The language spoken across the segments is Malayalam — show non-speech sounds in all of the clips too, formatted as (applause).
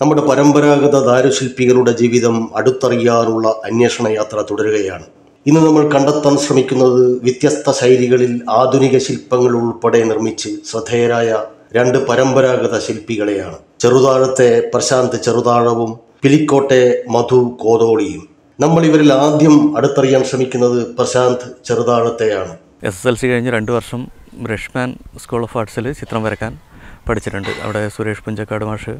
നമ്മുടെ പരമ്പരാഗത ദാരുശില്പികളുടെ ജീവിതം അടുത്തറിയാനുള്ള അന്വേഷണ യാത്ര തുടരുകയാണ്. ഇന്ന് നമ്മൾ കണ്ടെത്താൻ ശ്രമിക്കുന്നത് വ്യത്യസ്ത ശൈലികളിൽ ആധുനിക ശില്പങ്ങൾ ഉൾപ്പെടെ നിർമ്മിച്ച് ശ്രദ്ധേയരായ രണ്ട് പരമ്പരാഗത ശില്പികളെയാണ്. ചെറുതാഴത്തെ പ്രശാന്ത് ചെറുതാഴവും പിലിക്കോട്ടെ മധു കോതോളിയും. നമ്മൾ ഇവരിൽ ആദ്യം അടുത്തറിയാൻ ശ്രമിക്കുന്നത് പ്രശാന്ത് ചെറുതാഴത്തെയാണ്. എസ് എസ് എൽ സി കഴിഞ്ഞ് രണ്ട് വർഷം ബ്രഷ്മാൻ സ്കൂൾ ഓഫ് ആർട്സിൽ ചിത്രം വരക്കാൻ പഠിച്ചിട്ടുണ്ട്. അവിടെ സുരേഷ് പുഞ്ചക്കാട് മാഷ്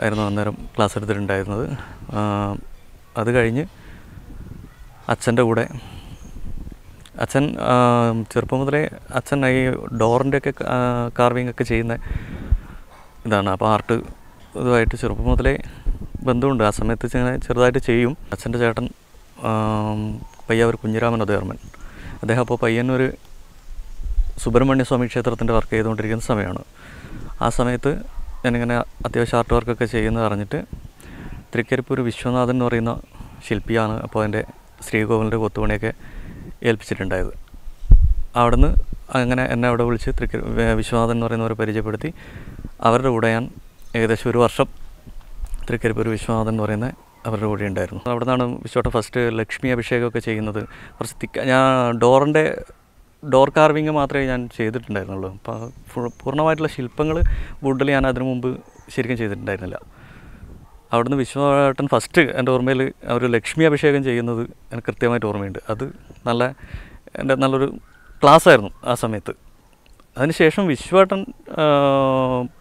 ആയിരുന്നു അന്നേരം ക്ലാസ് എടുത്തിട്ടുണ്ടായിരുന്നത്. അത് കഴിഞ്ഞ് അച്ഛന്റെ കൂടെ അച്ഛൻ ചെറുപ്പം മുതലേ അച്ഛൻ ഈ ഡോറിന്റെയൊക്കെ കാർവിംഗ് ഒക്കെ ചെയ്യുന്ന ഇതാണ്. അപ്പോൾ ആർട്ട് ഇതുമായിട്ട് ചെറുപ്പം മുതലേ ബന്ധമുണ്ട്. ആ സമയത്ത് ഇങ്ങനെ ചെറുതായിട്ട് ചെയ്യും. അച്ഛന്റെ ചേട്ടൻ പയ്യാവർ കുഞ്ഞിരാമൻ ഉദയർമ്മൻ അദ്ദേഹം അപ്പോൾ പയ്യന്നൂർ സുബ്രഹ്മണ്യ സ്വാമി ക്ഷേത്രത്തിന്റെ വർക്ക് ചെയ്തുകൊണ്ടിരിക്കുന്ന സമയമാണ്. ആ സമയത്ത് ഞാനിങ്ങനെ അത്യാവശ്യം ആർട്ട് വർക്കൊക്കെ ചെയ്യുന്നത് അറിഞ്ഞിട്ട് തൃക്കരിപ്പൂർ വിശ്വനാഥൻ എന്ന് പറയുന്ന ശില്പിയാണ് അപ്പോൾ അതിന്റെ ശ്രീകോവിലിന്റെ കൊത്തുപണിയൊക്കെ ഏൽപ്പിച്ചിട്ടുണ്ടായത്. അവിടുന്ന് അങ്ങനെ എന്നെ അവിടെ വിളിച്ച് തൃക്ക വിശ്വനാഥൻ എന്ന് പറയുന്നവരെ പരിചയപ്പെടുത്തി. അവരുടെ കൂടെ ഞാൻ ഏകദേശം ഒരു വർഷം തൃക്കരിപ്പൂർ വിശ്വനാഥൻ എന്ന് പറയുന്ന അവരുടെ കൂടെ ഉണ്ടായിരുന്നു. അവിടെ നിന്നാണ് വിശ്വട്ട ഫസ്റ്റ് ലക്ഷ്മി അഭിഷേകമൊക്കെ ചെയ്യുന്നത്. കുറച്ച് തിക്ക ഞാൻ ഡോറിന്റെ ഡോർ കാർവിങ് മാത്രമേ ഞാൻ ചെയ്തിട്ടുണ്ടായിരുന്നുള്ളൂ. അപ്പോൾ പൂർണമായിട്ടുള്ള ശില്പങ്ങൾ വുഡിൽ ഞാൻ അതിനു മുമ്പ് ശരിക്കും ചെയ്തിട്ടുണ്ടായിരുന്നില്ല. അവിടുന്ന് വിശ്വനാട്ടൻ ഫസ്റ്റ് എന്റെ ഓർമ്മയിൽ ഒരു ലക്ഷ്മി അഭിഷേകം ചെയ്യുന്നത് എനിക്ക് കൃത്യമായിട്ട് ഓർമ്മയുണ്ട്. അത് നല്ല എന്റെ നല്ലൊരു ക്ലാസ് ആയിരുന്നു ആ സമയത്ത്. അതിനുശേഷം വിശ്വനാട്ടൻ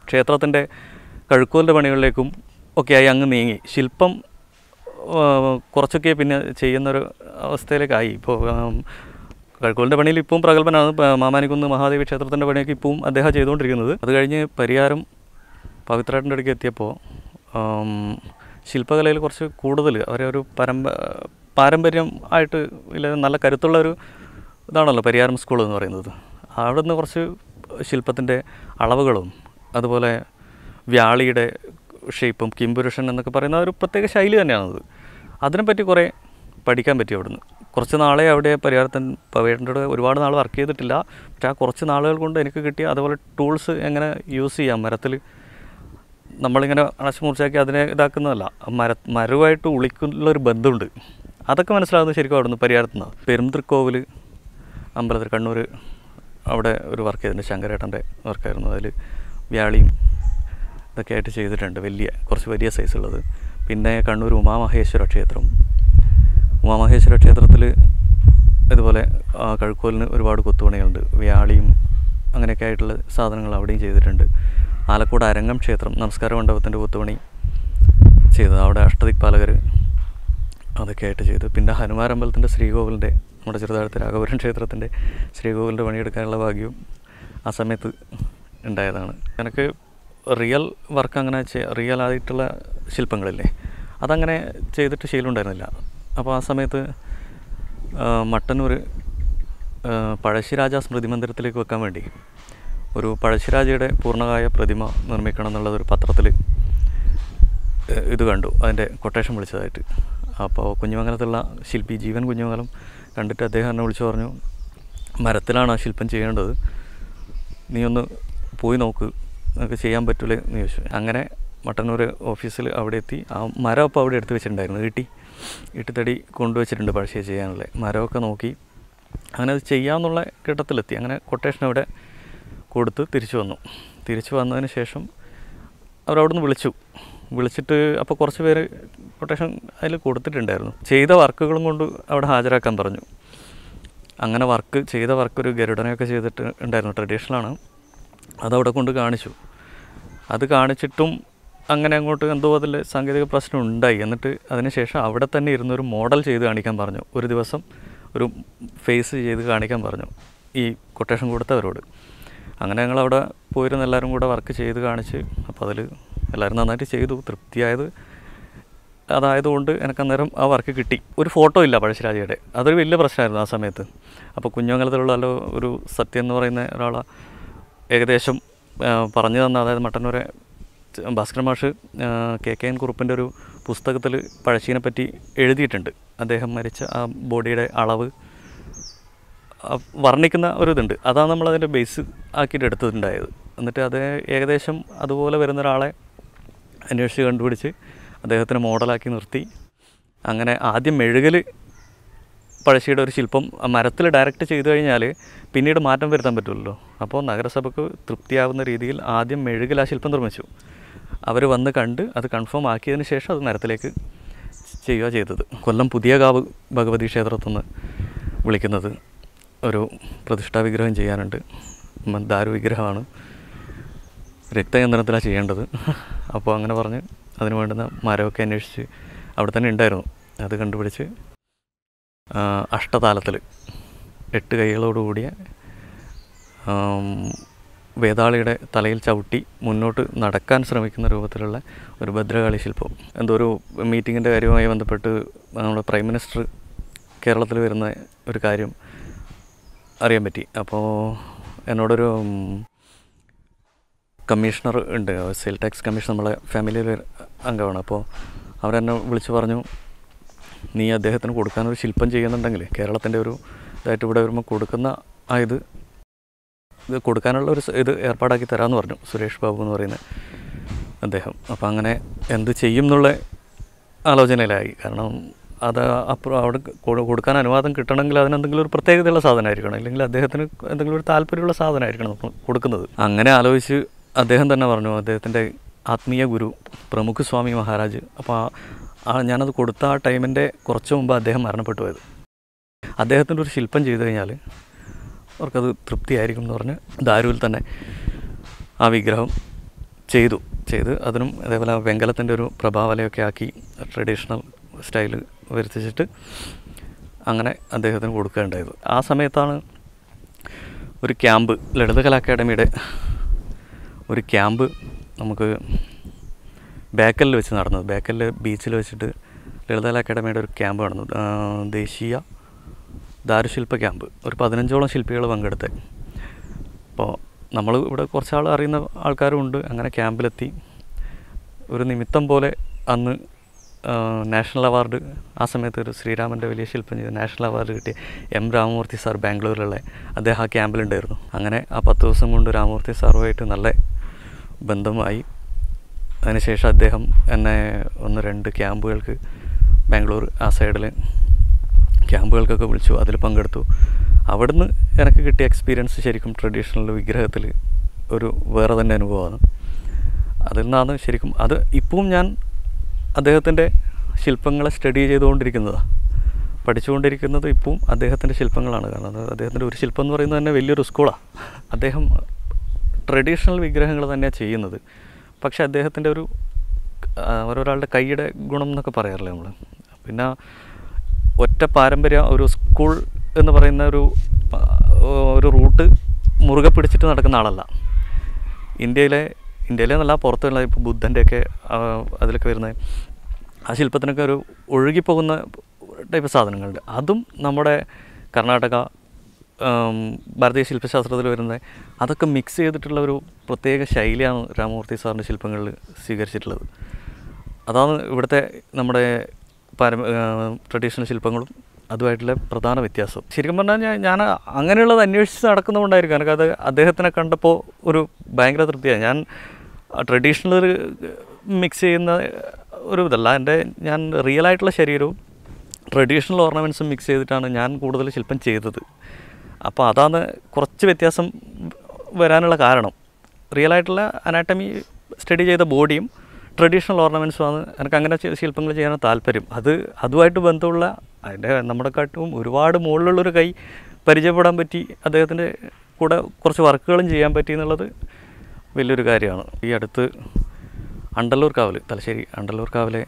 ക്ഷേത്രത്തിന്റെ കഴുക്കോലിന്റെ പണികളിലേക്കും ഒക്കെ ആയി അങ്ങ് നീങ്ങി. ശില്പം കുറച്ചൊക്കെ പിന്നെ ചെയ്യുന്നൊരു അവസ്ഥയിലേക്കായി. ഇപ്പോൾ കഴുക്കോലിന്റെ പണിയിൽ ഇപ്പം പ്രഗത്ഭനാണ്. മാമാനിക്കുന്ന് മഹാദേവി ക്ഷേത്രത്തിന്റെ പണിയൊക്കെ ഇപ്പം അദ്ദേഹം ചെയ്തുകൊണ്ടിരിക്കുന്നത്. അത് കഴിഞ്ഞ് പരിഹാരം പവിത്രേട്ടന്റെ അടുക്ക് എത്തിയപ്പോൾ ശില്പകലയിൽ കുറച്ച് കൂടുതൽ അവരെ ഒരു പരമ്പ പാരമ്പര്യം ആയിട്ട് ഇല്ല നല്ല കരുത്തുള്ള ഒരു ഇതാണല്ലോ പരിയാരം സ്കൂൾ എന്ന് പറയുന്നത്. അവിടെ നിന്ന് കുറച്ച് ശില്പത്തിന്റെ അളവുകളും അതുപോലെ വ്യാളിയുടെ ഷേപ്പും കിംപുരുഷൻ എന്നൊക്കെ പറയുന്ന ഒരു പ്രത്യേക ശൈലി തന്നെയാണത്. അതിനെപ്പറ്റി കുറേ പഠിക്കാൻ പറ്റി അവിടുന്ന്. കുറച്ച് നാളെ അവിടെ പരിഹാരത്തൻ പവേട്ടന്റെ ഒരുപാട് നാൾ വർക്ക് ചെയ്തിട്ടില്ല. പക്ഷേ ആ കുറച്ച് നാളുകൾ കൊണ്ട് എനിക്ക് കിട്ടിയ അതുപോലെ ടൂൾസ് എങ്ങനെ യൂസ് ചെയ്യാം? മരത്തിൽ നമ്മളിങ്ങനെ അണച്ചു മുറിച്ചാക്കി അതിനെ ഇതാക്കുന്നതല്ല. മര മരവുമായിട്ട് ഉളിക്കുള്ള ഒരു ബന്ധമുണ്ട്. അതൊക്കെ മനസ്സിലാകുന്നത് ശരിക്കും അവിടുന്ന് പരിഹാരത്തുന്ന. പെരുന്തൃക്കോവിൽ അമ്പലത്തിൽ കണ്ണൂർ അവിടെ ഒരു വർക്ക് ചെയ്തിട്ടുണ്ട്. ശങ്കരേട്ടന്റെ വർക്കായിരുന്നു അതിൽ വ്യാളിയും ഇതൊക്കെ ആയിട്ട് ചെയ്തിട്ടുണ്ട്. വലിയ കുറച്ച് വലിയ സൈസുള്ളത് പിന്നെ കണ്ണൂർ ഉമാമഹേശ്വര ക്ഷേത്രം. ഉമാമഹേശ്വര ക്ഷേത്രത്തിൽ ഇതുപോലെ കഴുക്കോലിന് ഒരുപാട് കൊത്തുപണികളുണ്ട്. വ്യാളിയും അങ്ങനെയൊക്കെ ആയിട്ടുള്ള സാധനങ്ങൾ അവിടെയും ചെയ്തിട്ടുണ്ട്. ആലക്കോട് അരങ്ങം ക്ഷേത്രം നമസ്കാര മണ്ഡപത്തിന്റെ കൊത്തുപണി ചെയ്തത്. അവിടെ അഷ്ടദിക്പാലകർ അതൊക്കെ ആയിട്ട് ചെയ്തു. പിന്നെ ഹനുമാൻ അമ്പലത്തിന്റെ ശ്രീകോവിലിന്റെ നമ്മുടെ ചെറുതാഴത്ത് രാഘവപുരം ക്ഷേത്രത്തിന്റെ ശ്രീകോവിലിന്റെ പണിയെടുക്കാനുള്ള ഭാഗ്യവും ആ സമയത്ത് ഉണ്ടായതാണ്. എനിക്ക് റിയൽ വർക്ക് അങ്ങനെ റിയൽ ആയിട്ടുള്ള ശില്പങ്ങളില്ലേ അതങ്ങനെ ചെയ്തിട്ട് ശീലമുണ്ടായിരുന്നില്ല അപ്പോൾ ആ സമയത്ത് മട്ടന്നൂർ പഴശ്ശിരാജ സ്മൃതി മന്ദിരത്തിലേക്ക് വെക്കാൻ വേണ്ടി ഒരു പഴശ്ശിരാജയുടെ പൂർണകായ പ്രതിമ നിർമ്മിക്കണം എന്നുള്ളതൊരു പത്രത്തിൽ ഇത് കണ്ടു. അതിന്റെ കൊട്ടേഷൻ വിളിച്ചതായിട്ട്. അപ്പോൾ കുഞ്ഞുമംഗലത്തുള്ള ശില്പി ജീവൻ കുഞ്ഞുമംഗലം കണ്ടിട്ട് അദ്ദേഹം എന്നെ വിളിച്ചു പറഞ്ഞു മരത്തിലാണ് ആ ശില്പം ചെയ്യേണ്ടത്. നീ ഒന്ന് പോയി നോക്ക്. നിനക്ക് ചെയ്യാൻ പറ്റൂലേ? എന്ന് ചോദിച്ചു. അങ്ങനെ മട്ടന്നൂർ ഓഫീസിൽ അവിടെ എത്തി. ആ മരം അപ്പോൾ അവിടെ എടുത്ത് വെച്ചിട്ടുണ്ടായിരുന്നു. ഈട്ടി. ഈട്ടിത്തടി കൊണ്ടുവച്ചിട്ടുണ്ട് പഴശ്ശിയെ ചെയ്യാനുള്ള. മരമൊക്കെ നോക്കി അങ്ങനെ അത് ചെയ്യാമെന്നുള്ള ഘട്ടത്തിലെത്തി. അങ്ങനെ കൊട്ടേഷൻ അവിടെ കൊടുത്ത് തിരിച്ചു വന്നു. തിരിച്ചു വന്നതിന് ശേഷം അവരവിടുന്ന് വിളിച്ചു. വിളിച്ചിട്ട് അപ്പോൾ കുറച്ച് പേര് കൊട്ടേഷൻ അതിൽ കൊടുത്തിട്ടുണ്ടായിരുന്നു. ചെയ്ത വർക്കുകളും കൊണ്ട് അവിടെ ഹാജരാക്കാൻ പറഞ്ഞു. അങ്ങനെ വർക്ക് ചെയ്ത വർക്ക് ഒരു ഗരുഡനെയൊക്കെ ചെയ്തിട്ട് ഉണ്ടായിരുന്നു. ട്രഡീഷണലാണ് അതവിടെ കൊണ്ട് കാണിച്ചു. അത് കാണിച്ചിട്ടും അങ്ങനെ അങ്ങോട്ട് എന്തോ അതിൽ സാങ്കേതിക പ്രശ്നം ഉണ്ടായി. എന്നിട്ട് അതിനുശേഷം അവിടെ തന്നെ ഇരുന്നൊരു മോഡൽ ചെയ്ത് കാണിക്കാൻ പറഞ്ഞു. ഒരു ദിവസം ഒരു ഫേസ് ചെയ്ത് കാണിക്കാൻ പറഞ്ഞു ഈ കൊട്ടേഷൻ കൊടുത്തവരോട്. അങ്ങനെ ഞങ്ങൾ അവിടെ പോയിരുന്ന എല്ലാവരും കൂടെ വർക്ക് ചെയ്ത് കാണിച്ച് അപ്പോൾ അതിൽ എല്ലാവരും നന്നായിട്ട് ചെയ്തു. തൃപ്തിയായത്. അതായതുകൊണ്ട് എനിക്ക് അന്നേരം ആ വർക്ക് കിട്ടി. ഒരു ഫോട്ടോ ഇല്ല പഴശ്ശിരാജയുടെ. അതൊരു വലിയ പ്രശ്നമായിരുന്നു ആ സമയത്ത്. അപ്പോൾ കുഞ്ഞമംഗലത്തിലുള്ള അല്ലോ ഒരു സത്യം എന്ന് പറയുന്ന ഒരാളെ ഏകദേശം പറഞ്ഞു തന്ന അതായത് മട്ടന്നൂരെ ഭാസ്കരൻ മാഷ് കെ കെ എൻ കുറുപ്പിന്റെ ഒരു പുസ്തകത്തിൽ പഴശ്ശീനെ പറ്റി എഴുതിയിട്ടുണ്ട്. അദ്ദേഹം മരിച്ച ആ ബോഡിയുടെ അളവ് വർണിക്കുന്ന ഒരു ഇതുണ്ട്. അതാണ് നമ്മൾ അതിന്റെ ബേസ് ആക്കിയിട്ട് എടുത്തിട്ടുണ്ടായത്. എന്നിട്ട് അത് ഏകദേശം അതുപോലെ വരുന്ന ഒരാളെ അന്വേഷിച്ച് കണ്ടുപിടിച്ച് അദ്ദേഹത്തിന് മോഡലാക്കി നിർത്തി. അങ്ങനെ ആദ്യം മെഴുകൽ പഴശ്ശിയുടെ ഒരു ശില്പം മരത്തിൽ ഡയറക്റ്റ് ചെയ്തു കഴിഞ്ഞാൽ പിന്നീട് മാറ്റം വരുത്താൻ പറ്റുമല്ലോ അപ്പോൾ നഗരസഭയ്ക്ക് തൃപ്തിയാവുന്ന രീതിയിൽ ആദ്യം മെഴുകിൽ ആ ശില്പം നിർമ്മിച്ചു. അവർ വന്ന് കണ്ട് അത് കൺഫേം ആക്കിയതിന് ശേഷം അത് മരത്തിലേക്ക് ചെയ്യുക ചെയ്തത്. കൊല്ലം പുതിയ കാവ് ഭഗവതി ക്ഷേത്രത്തിൽ നിന്ന് വിളിക്കുന്നത് ഒരു പ്രതിഷ്ഠാ വിഗ്രഹം ചെയ്യാനുണ്ട്. ദാരു വിഗ്രഹമാണ്. രക്തയന്ത്രത്തിലാണ് ചെയ്യേണ്ടത്. (laughs) അപ്പോൾ അങ്ങനെ പറഞ്ഞ് അതിന് വേണ്ടുന്ന മരമൊക്കെ അന്വേഷിച്ച് അവിടെ തന്നെ ഉണ്ടായിരുന്നു. അത് കണ്ടുപിടിച്ച് അഷ്ടതാലത്തിൽ എട്ട് കൈകളോടുകൂടിയ വേതാളിയുടെ തലയിൽ ചവിട്ടി മുന്നോട്ട് നടക്കാൻ ശ്രമിക്കുന്ന രൂപത്തിലുള്ള ഒരു ഭദ്രകാളി ശില്പം. എന്തോ ഒരു മീറ്റിങ്ങിന്റെ കാര്യവുമായി ബന്ധപ്പെട്ട് നമ്മുടെ പ്രൈം മിനിസ്റ്റർ കേരളത്തിൽ വരുന്ന ഒരു കാര്യം അറിയാൻ പറ്റി. അപ്പോൾ എന്നോടൊരു കമ്മീഷണർ ഉണ്ട്. സെയിൽ ടാക്സ് കമ്മീഷൻ നമ്മളെ ഫാമിലിയിൽ അംഗമാണ്. അപ്പോൾ അവരെന്നെ വിളിച്ച് പറഞ്ഞു നീ അദ്ദേഹത്തിന് കൊടുക്കാനൊരു ശില്പം ചെയ്യുന്നുണ്ടെങ്കിൽ കേരളത്തിന്റെ ഒരു ഇതായിട്ട് ഇവിടെ വരുമ്പോൾ കൊടുക്കുന്ന ആ ഇത് കൊടുക്കാനുള്ള ഒരു ഇത് ഏർപ്പാടാക്കി തരാമെന്ന് പറഞ്ഞു സുരേഷ് ബാബു എന്ന് പറയുന്ന അദ്ദേഹം. അപ്പോൾ അങ്ങനെ എന്ത് ചെയ്യും എന്നുള്ള ആലോചനയിലായി. കാരണം അത് അപ്പുറം അവിടെ കൊടുക്കാൻ അനുവാദം കിട്ടണമെങ്കിൽ അതിനെന്തെങ്കിലും ഒരു പ്രത്യേകതയുള്ള സാധനമായിരിക്കണം. അല്ലെങ്കിൽ അദ്ദേഹത്തിന് എന്തെങ്കിലും ഒരു താല്പര്യമുള്ള സാധനമായിരിക്കണം കൊടുക്കുന്നത്. അങ്ങനെ ആലോചിച്ച് അദ്ദേഹം തന്നെ പറഞ്ഞു അദ്ദേഹത്തിന്റെ ആത്മീയ ഗുരു പ്രമുഖ സ്വാമി മഹാരാജ്. അപ്പോൾ ആ ഞാനത് കൊടുത്ത ആ ടൈമിന്റെ കുറച്ച് മുമ്പ് അദ്ദേഹം മരണപ്പെട്ടു പോയത്. അദ്ദേഹത്തിന്റെ ഒരു ശില്പം ചെയ്തു കഴിഞ്ഞാൽ അവർക്കത് തൃപ്തിയായിരിക്കും എന്ന് പറഞ്ഞ് ദാരുവിൽ തന്നെ ആ വിഗ്രഹം ചെയ്തു. ചെയ്ത് അതിനും അതേപോലെ വെങ്കലത്തിന്റെ ഒരു പ്രഭാവലയൊക്കെ ആക്കി ട്രഡീഷണൽ സ്റ്റൈൽ വരുത്തിച്ചിട്ട് അങ്ങനെ അദ്ദേഹത്തിന് കൊടുക്കുകയുണ്ടായത്. ആ സമയത്താണ് ഒരു ക്യാമ്പ് ലളിതകല അക്കാഡമിയുടെ ഒരു ക്യാമ്പ് നമുക്ക് ബേക്കലിൽ വെച്ച് നടന്നത്. ബേക്കലിൽ ബീച്ചിൽ വെച്ചിട്ട് ലളിതകല അക്കാഡമിയുടെ ഒരു ക്യാമ്പ് നടന്നു ദേശീയ ദാരുശില്പ ക്യാമ്പ്. ഒരു പതിനഞ്ചോളം ശില്പികൾ പങ്കെടുത്ത്. അപ്പോൾ നമ്മൾ ഇവിടെ കുറച്ചാൾ അറിയുന്ന ആൾക്കാരും ഉണ്ട് അങ്ങനെ ക്യാമ്പിലെത്തി. ഒരു നിമിത്തം പോലെ അന്ന് നാഷണൽ അവാർഡ് ആ സമയത്ത് ഒരു ശ്രീരാമന്റെ വലിയ ശില്പം ചെയ്ത് നാഷണൽ അവാർഡ് കിട്ടിയ എം രാമമൂർത്തി സാർ ബാംഗ്ലൂരിലുള്ള അദ്ദേഹം ആ ക്യാമ്പിലുണ്ടായിരുന്നു. അങ്ങനെ ആ പത്ത് ദിവസം കൊണ്ട് രാമമൂർത്തി സാറുമായിട്ട് നല്ല ബന്ധമായി. അതിനുശേഷം അദ്ദേഹം എന്നെ ഒന്ന് രണ്ട് ക്യാമ്പുകൾക്ക് ബാംഗ്ലൂർ ആ സൈഡിൽ ക്യാമ്പുകൾക്കൊക്കെ വിളിച്ചു അതിൽ പങ്കെടുത്തു. അവിടുന്ന് എനിക്ക് കിട്ടിയ എക്സ്പീരിയൻസ് ശരിക്കും ട്രഡീഷണൽ വിഗ്രഹത്തിൽ ഒരു വേറെ തന്നെ അനുഭവമാണ്. അതിൽ നിന്നാണ് ശരിക്കും അത് ഇപ്പവും ഞാൻ അദ്ദേഹത്തിന്റെ ശില്പങ്ങളെ സ്റ്റഡി ചെയ്തുകൊണ്ടിരിക്കുന്നതാണ് പഠിച്ചുകൊണ്ടിരിക്കുന്നത് ഇപ്പവും അദ്ദേഹത്തിന്റെ ശില്പങ്ങളാണ്. കാരണം അദ്ദേഹത്തിന്റെ ഒരു ശില്പം എന്ന് പറയുന്നത് തന്നെ വലിയൊരു സ്കൂളാണ് അദ്ദേഹം ട്രഡീഷണൽ വിഗ്രഹങ്ങൾ തന്നെയാണ് ചെയ്യുന്നത്. പക്ഷേ അദ്ദേഹത്തിന്റെ ഒരു ഓരോരാളുടെ കൈയുടെ ഗുണം എന്നൊക്കെ പറയാറില്ലേ നമ്മൾ പിന്നെ ഒറ്റ പാരമ്പര്യം ഒരു സ്കൂൾ എന്ന് പറയുന്ന ഒരു ഒരു റൂട്ട് മുറുകെ പിടിച്ചിട്ട് നടക്കുന്ന ആളല്ല. ഇന്ത്യയിലെ ഇന്ത്യയിലെ നല്ല പുറത്തുള്ള ഇപ്പോൾ ബുദ്ധന്റെയൊക്കെ അതിലൊക്കെ വരുന്ന ആ ശില്പത്തിനൊക്കെ ഒരു ഒഴുകിപ്പോകുന്ന ടൈപ്പ് സാധനങ്ങളുണ്ട്. അതും നമ്മുടെ കർണാടക ഭാരതീയ ശില്പശാസ്ത്രത്തിൽ വരുന്ന അതൊക്കെ മിക്സ് ചെയ്തിട്ടുള്ള ഒരു പ്രത്യേക ശൈലിയാണ് രാമമൂർത്തി സാറിന്റെ ശില്പങ്ങളിൽ സ്വീകരിച്ചിട്ടുള്ളത്. അതാണ് ഇവിടുത്തെ നമ്മുടെ പാരമ്പ ട്രഡീഷണൽ ശില്പങ്ങളും അതുമായിട്ടുള്ള പ്രധാന വ്യത്യാസം ശരിക്കും പറഞ്ഞാൽ ഞാൻ ഞാൻ അങ്ങനെയുള്ളത് അന്വേഷിച്ച് നടക്കുന്നതുകൊണ്ടായിരിക്കും. എനിക്ക് അത് അദ്ദേഹത്തിനെ കണ്ടപ്പോൾ ഒരു ഭയങ്കര തൃപ്തിയാണ്. ഞാൻ ട്രഡീഷണൽ മിക്സ് ചെയ്യുന്ന ഒരു ഇതല്ല. എന്റെ ഞാൻ റിയൽ ആയിട്ടുള്ള ശരീരവും ട്രഡീഷണൽ ഓർണമെന്റ്സും മിക്സ് ചെയ്തിട്ടാണ് ഞാൻ കൂടുതൽ ശില്പം ചെയ്തത്. അപ്പോൾ അതാണ് കുറച്ച് വ്യത്യാസം വരാനുള്ള കാരണം. റിയൽ ആയിട്ടുള്ള അനാട്ടമി സ്റ്റഡി ചെയ്ത ബോഡിയും ട്രഡീഷണൽ ഓർണമെന്റ്സുമാണ് എനിക്ക് അങ്ങനെ ശില്പങ്ങൾ ചെയ്യാനാണ് താല്പര്യം. അത് അതുമായിട്ട് ബന്ധമുള്ള അതിന്റെ നമ്മുടെ കാട്ടും ഒരുപാട് മുകളിലുള്ളൊരു കൈ പരിചയപ്പെടാൻ പറ്റി അദ്ദേഹത്തിന്റെ കൂടെ കുറച്ച് വർക്കുകളും ചെയ്യാൻ പറ്റി എന്നുള്ളത് വലിയൊരു കാര്യമാണ്. ഈ അടുത്ത് അണ്ടല്ലൂർ കാവൽ തലശ്ശേരി അണ്ടല്ലൂർ കാവലെ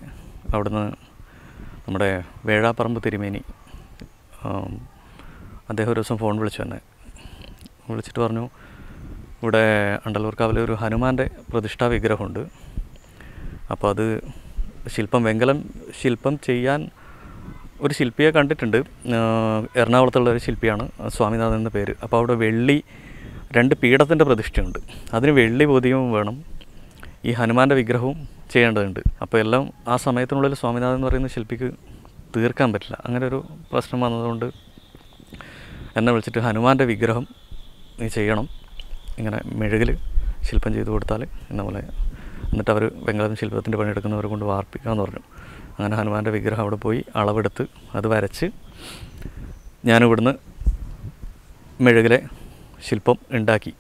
അവിടുന്ന് നമ്മുടെ വേഴാപ്പറമ്പ് തിരുമേനി അദ്ദേഹം ഒരു ദിവസം ഫോൺ വിളിച്ചു തന്നെ വിളിച്ചിട്ട് പറഞ്ഞു ഇവിടെ അണ്ടല്ലൂർ കാവിലെ ഒരു ഹനുമാന്റെ പ്രതിഷ്ഠാ വിഗ്രഹമുണ്ട്. അപ്പോൾ അത് ശില്പം വെങ്കലം ശില്പം ചെയ്യാൻ ഒരു ശില്പിയെ കണ്ടിട്ടുണ്ട്. എറണാകുളത്തുള്ള ഒരു ശില്പിയാണ് സ്വാമിനാഥൻ എന്ന പേര്. അപ്പോൾ അവിടെ വെള്ളി രണ്ട് പീഠത്തിന്റെ പ്രതിഷ്ഠയുണ്ട്. അതിന് വെള്ളി പൊതിയും വേണം. ഈ ഹനുമാന്റെ വിഗ്രഹവും ചെയ്യേണ്ടതുണ്ട്. അപ്പോൾ എല്ലാം ആ സമയത്തിനുള്ളിൽ സ്വാമിനാഥൻ എന്ന് പറയുന്ന ശില്പിക്ക് തീർക്കാൻ പറ്റില്ല. അങ്ങനെ ഒരു പ്രശ്നം വന്നതുകൊണ്ട് എന്നെ വിളിച്ചിട്ട് ഹനുമാന്റെ വിഗ്രഹം നീ ചെയ്യണം. ഇങ്ങനെ മെഴുകിൽ ശില്പം ചെയ്തു കൊടുത്താൽ എന്ന പോലെ എന്നിട്ട് അവർ വെങ്കലം ശില്പത്തിന്റെ പണിയെടുക്കുന്നവരെ കൊണ്ട് വാർപ്പിക്കാമെന്ന് പറഞ്ഞു. അങ്ങനെ ഹനുമാന്റെ വിഗ്രഹം അവിടെ പോയി അളവെടുത്ത് അത് വരച്ച് ഞാനിവിടുന്ന് മെഴുകിലെ ശില്പം ഉണ്ടാക്കി.